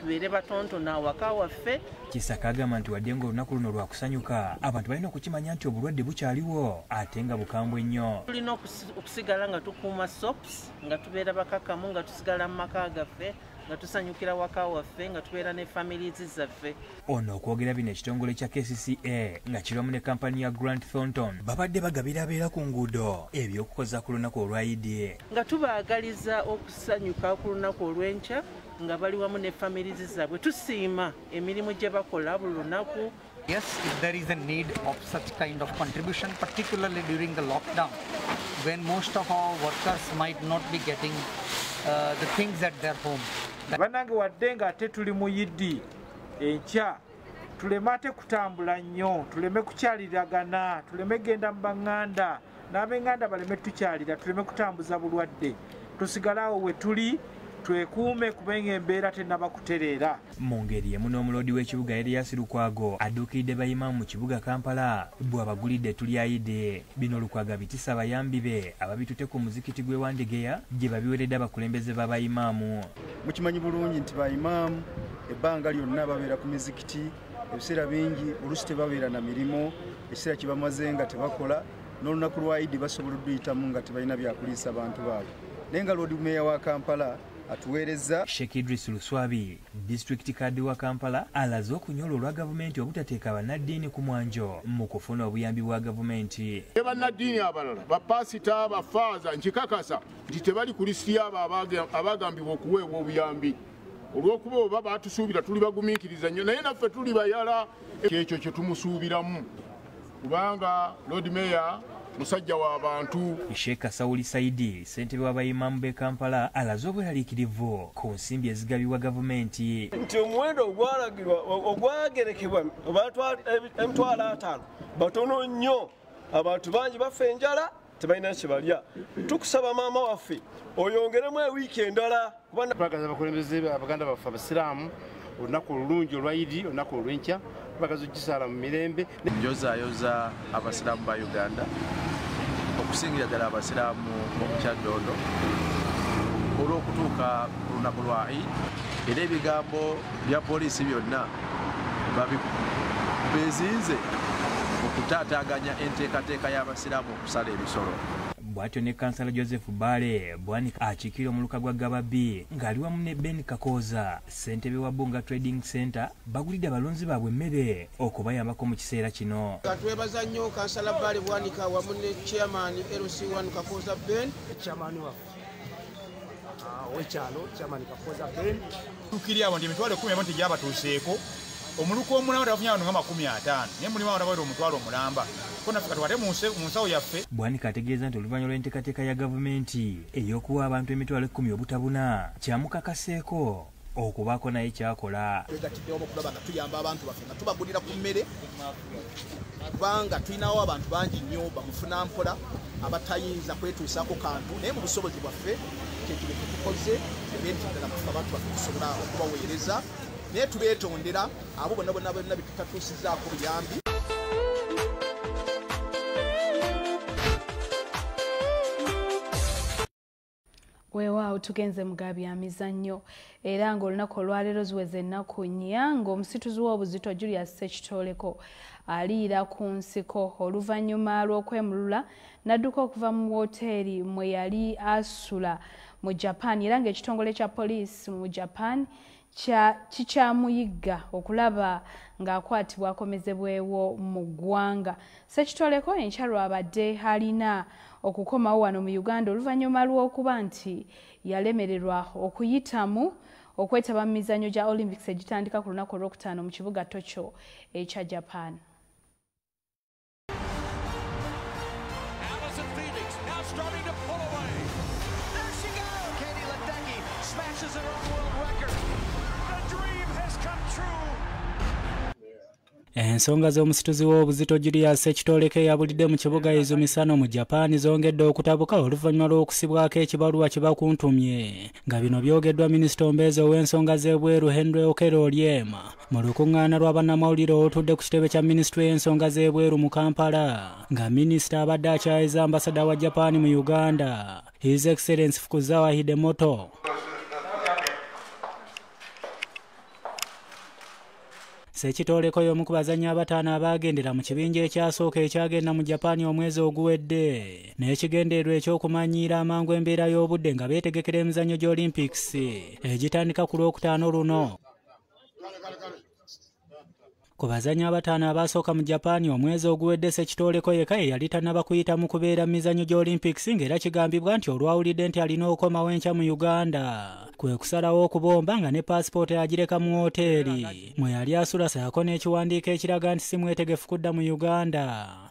tubeere batontono awaka waffe kisaka agamba nti wadde nga olunaku luno lwakusanyuka abantu balina okukimanya nti obulwadde bukyaliwo ate nga bukambwe nnyo tulina okusi- okusigala nga tukuuma sops nga tubeera bakakamu nga tusigala mu maka gaffe nga tusanyukira waka waffe nga tubeera ne families zaffe ono okwogera bino ekitongole kya kcca nga kiramu ne kampani ya grant thornton babadde bagabirabeera ku nguudo ebyokukoza ku lunaku olwayidye nga tubaagaliza okusanyuka ku lunaku olw'enkya nga bali wamu ne families zaabwe tusiima emirimu gye bakola buli lunaku. Yes, if there is a need of such kind of contribution, particularly during the lockdown, when most of our workers might not be getting uh, the things at their home. Banange wadde nga ate tuli mu yiddi enkya tuleme ate kutambula nnyo tuleme kukyaliragana tuleme genda mu baŋŋanda. N'ab'eŋŋanda baleme tukyalira tuleme kutambuza bulwadde. Tusigale awo we tuli twekuume kubenga embeera tennaba kutereera mu ngeri emu n'omuloodi w'ekibuga erias lukwago adduukiridde bayimamu mu kibuga kampala. Bw'abagulidde tulyayidde bino lukwago bitisa abayambi be ababitute ku muzikiti gwe wandegeya gye babiweredde abakulembeze b'abayimaamu mukimanyi bulungi nti baimaamu ebbanga lyonna babeera ku mizikiti ebiseera bingi oluusi tebabeera na mirimu ekiseera kye bamaze nga tebakola n'olunaku lwa idi basobola odduyitamu nga tebalina byakuliisa bantu baabwe. Naye nga lodi meeya wa kampala atuweereza sheikh idris luswabi disitulikiti kadde wa kampala alaze okunyolwa olwa gavumenti obutateeka bannaddiini ku mwanjo mu kufuna obuyambi bwa gavumenti. Ne bannaddiini abalala bapasita bafaaza nkikakasa nti tebali ku lisiti abo abaga- abagambibwa okuweebwa obuyambi. Olw'okuba oba batusuubira tuli bagumiikiriza nnyo naye naffe tuli bayala. Kyekyo kye tumusuubiramu. Kubanga lord meya musajja w'abantu sheeka sawuli saidi ssentebe w'abayimamu b'e kampala alaze obweraliikirivu ku nsimbi ezigabibwa gavumenti. Nti omuwendo ogwalagirwa ogwagerekebwa abantu emitwalo ataano batono nnyo. Abantu bangi bafa enjala tebalina kyebalya tukusaba maama waffe oyongeremu ewiiki endala. Twagaza abakulembeze abaganda baffe abasiraamu olunaku olulungi olwa idi olunaku olw'enkya twagaza okukisaala mu mirembe. Njozaayoza abasiraamu ba uganda okusingira ddala abasiraamu b'omukyadoondo olw'okutuuka ku lunaku lwa eid era ebigambo bya poliisi byonna beezinze okutaataaganya enteekateeka y'abasiraamu okusala ebisolo bw'atyo ne kansala joseph bale bwanika akiikirira omuluka gwa gababi ng'ali wamu ne ben kakooza ssentebe wa bunga trading center bagulidde abalonzi baabwe emmere okubayambako mu kiseera kino. Nga twebaza nnyo kansala bale bwanika wamu ne chairman lc1 kakooza ben. Chairman waffe owekyalo chairman kakooza ben. Tukiri abo nti emitwalo ekumi emu tegyabatuuseeko omuluka omulamba tabafunye abantu nga makumi ataano. Naye mulimu abantu abaire omutwalo omulamba. Ko naffe katwate mu mu nsawo yaffe bwanika ategeeza nti oluvannyuma lw'enteekateeka ya gavumenti ey'okuwa abantu emitwalo ekkumi obutabuna kyamukakaseeko okubaako naye kyakola. Twegatiddewo okulaba nga tuyamba abantu baffe nga tubagulira ku mmere kubanga tulinawo abantu bangi nnyo bamufuna mpola abatayinza kwetuusaako kantu. Naye mu busobozi bwaffe kyekibe tetukoze ebe nti ddala mufe abantu baffe tusobola okubaweereza naye tubeetondera abo bonna bonna bonna betutatuusizaako buyambi. Weewaawo tugenze mu ga byamizannyo era ng'olunaku olwaleero ziweze ennaku nnya ng'omusituzi w'obuzito julius sekitoleko aliira ku nsiko. Oluvannyuma lw'okwemulula n'adduka okuva mu woteeri mwe yali asula mu japan era ng'ekitongole kya poliisi mu japan kikyamuyigga okulaba ng'akwatibwa akomezebwewo mu ggwanga. Sekitoleko enkya lwabadde alina okukomawo wano mu uganda oluvannyuma lw'okuba nti yalemererwa okuyitamu okwetaba mu mizannyo gya olympics egitandika ku lunaku olwokutaano mu kibuga tokyo ekya japan ensonga z'omusituzi w'obuzito julius ekitoleko eyabulidde mu kibuga ezo misano mu japan zongedde okutabuka oluvannyuma lw'okusibwako ekibaluwa kye bakuntumye. Nga bino byogeddwa minisita ombeezi ow'ensonga z'ebweru henry okero olyem mu lukuŋŋaana lwa bannamawulire olutudde ku kitebe kya minisitule y'ensonga z'ebweru mu kampala. Nga minisita abadde akyayiza ambasada wa japan mu uganda. His excellence fukuzawa hidemoto sekitoleko y'omu ku bazannyi abataano abaagendera mu kibinja ekyasooka ekyagenda mu japaani omwezi oguwedde. N'ekigendeerwa ekyokumanyiira amangu embeera y'obudde nga beetegekera emizannyo gy'olympics egitandika ku lwokutaano luno ku bazannyi abataano abaasooka mu japaani omwezi oguwedde sekitoleko yeka ye yali tannaba kuyita mu kubeera mu mizannyo gy'olympics ng'era kigambibwa nti olwawulidde nti alina okomawo enkya mu uganda. Kwe kusalawo okubomba nga ne paasipoota yagireka mu woteeri mwe yali asula saako n'ekiwandiiko ekiraga nti si mwetegefu kudda mu uganda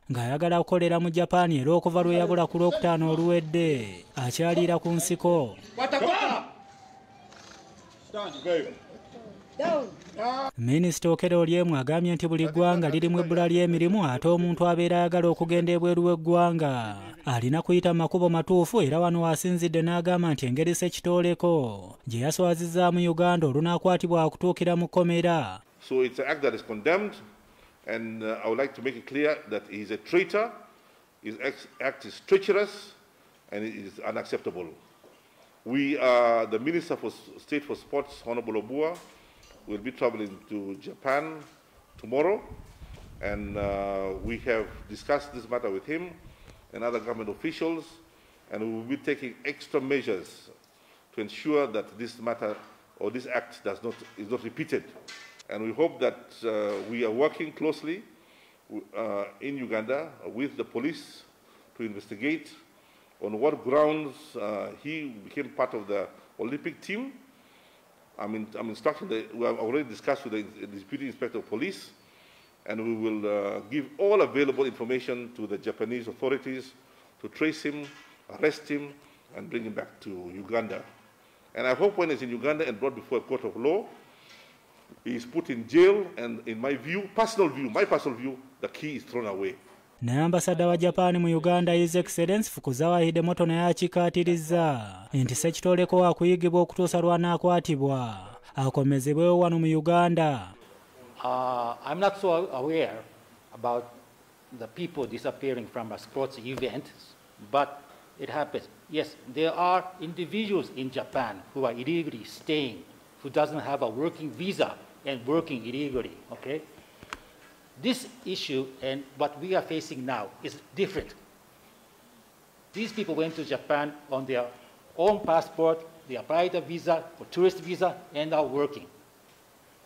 ng'ayagala kukolera mu japaani era okuva lwe yabula ku lwokutaano oluwedde. Akyaliira ku nsiko minisita okero olyemu agambye nti buli ggwanga lirimu ebbula ly'emirimu ate omuntu abeera ayagala okugenda ebweru w'eggwanga. Alina kuyita mu makubo matuufu era wano wasinzidde n'agamba nti engeri sekitooleko gye yaswazizaamu uganda olunaakwatibwa akutuukira mu kkomera. So it's an act that is condemned, and uh, I would like to make it clear that he is a traitor, his act is treacherous, and it is unacceptable. We, uh, the Minister for State for Sports, Honorable Obua, will be traveling to Japan tomorrow, and uh, we have discussed this matter with him and other government officials, and we will be taking extra measures to ensure that this matter or this act does not, is not repeated. And we hope that uh, we are working closely uh, in Uganda with the police to investigate on what grounds uh, he became part of the Olympic team. I'm, in, I'm instructing we have already discussed with the, the Deputy Inspector of Police, and we will uh, give all available information to the Japanese authorities to trace him, arrest him, and bring him back to Uganda. And I hope when he's in Uganda and brought before a court of law, he is put in jail, and in my view, personal view, my personal view, the key is thrown away. Naye ambasada wa japaani mu uganda his excellence fukuzawa hidemoto naye akikaatirizza nti sekitoleko wakuyigibwa okutuusa lwanaakwatibwa akomezebwewo wano mu uganda Uh, I'm not so aware about the people disappearing from a sports event, but it happens. Yes, there are individuals in Japan who are illegally staying, who doesn't have a working visa and working illegally, okay? This issue and what we are facing now is different. These people went to Japan on their own passport, they applied a visa for tourist visa and are working.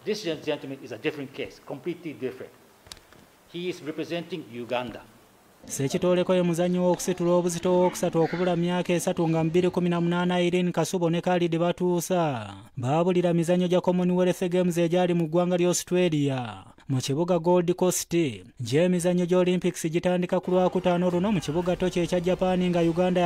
This gentleman is a different case, completely different. He is representing Uganda. sekitoleko ye muzannyi w'okusitula obuzito w'okusatu okubula myaka esatu nga 2018 irene kasubo ne Khalid batuusa baabulira mizannyo gya commonwealth games egyali mu ggwanga ly'australia mu kibuga gold coast gy'emizannyo gy'olympics gitandika ku lwakutaano luno mu kibuga tokyo ekya japaani nga uganda